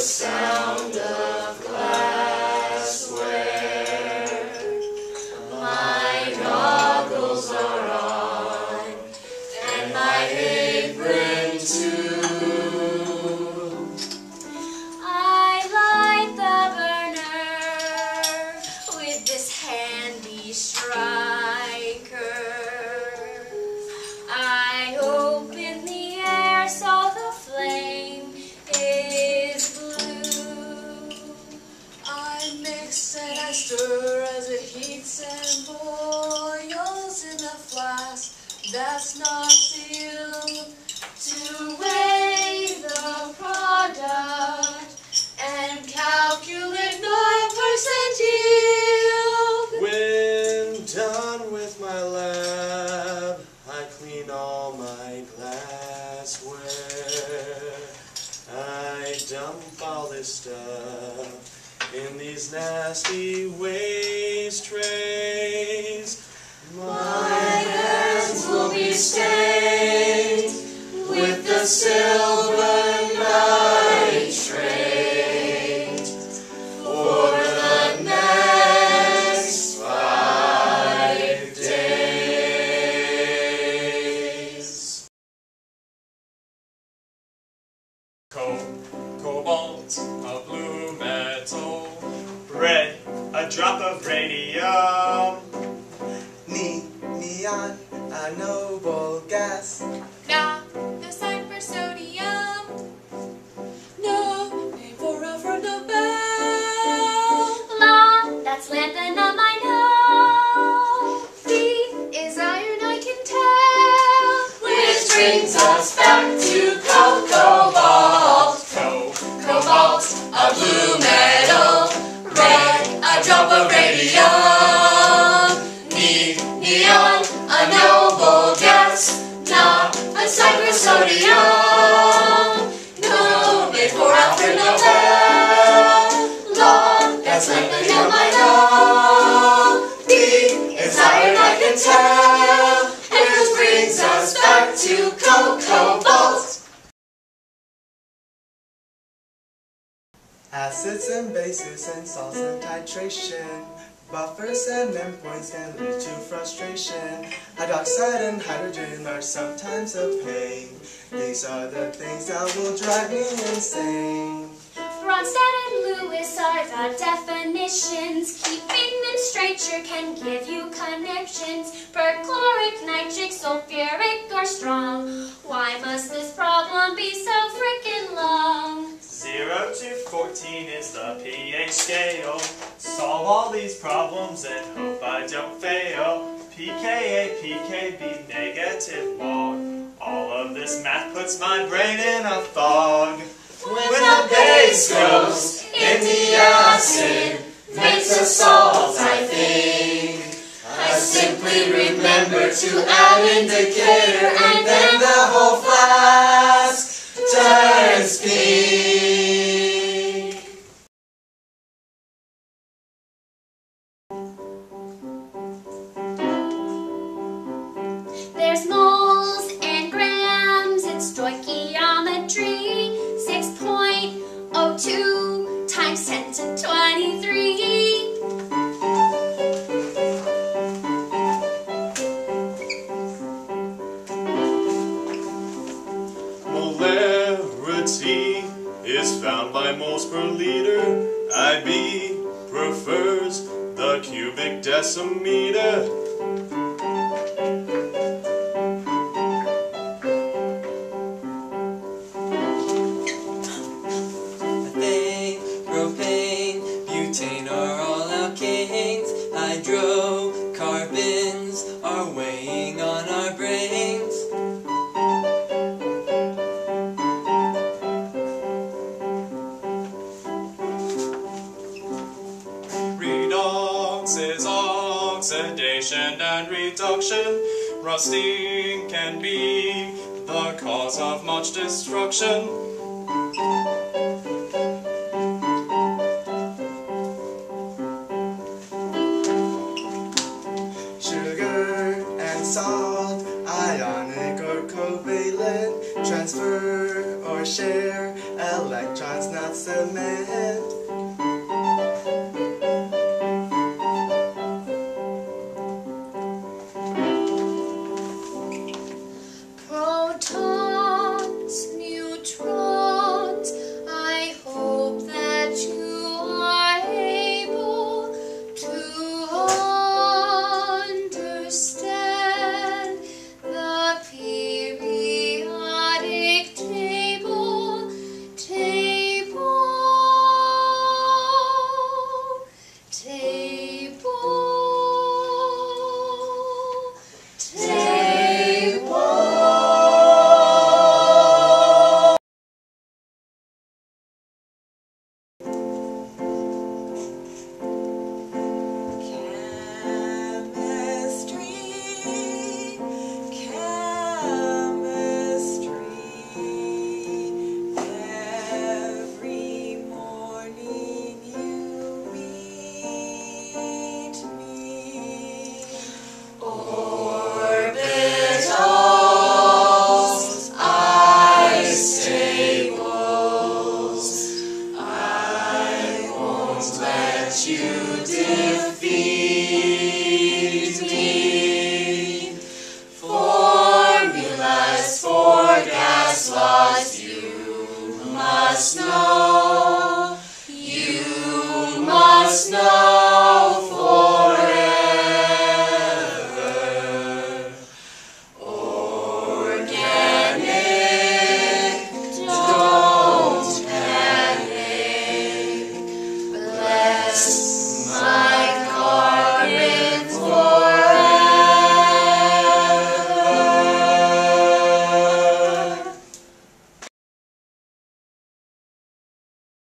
sound. That's not sealed to weigh the product and calculate nine percent yield. When done with my lab, I clean all my glassware. I dump all this stuff in these nasty waste drop of radium. Ne neon, a noble gas. Now, the sign for sodium. No, name for Alfred Nobel. La, that's lanthanum, I know. Fe is iron, I can tell. Which brings us La, that's lanthanum, I know. Fe is iron, I can tell. And this brings us back to co cobalt. Acids and bases and salts and titration. Buffers and endpoints can lead to frustration. Hydroxide and hydrogen are sometimes a pain. These are the things that will drive me insane. Bronsted and Lewis are the definitions. Keeping them straight sure can give you connections. Perchloric, nitric, sulfuric are strong. Why must this problem be so frickin' long? 0 to 14 is the pH scale. Solve all these problems and hope I don't fail. pKa, pKb, negative log. All of this math puts my brain in a fog. When the base goes in the acid, makes a salt, I think. I simply remember to add indicator, and then the whole flask turns pink. Prefers the cubic decimeter. Oxidation and reduction. Rusting can be the cause of much destruction. Sugar and salt, ionic or covalent, transfer or share electrons, not cement. Yes.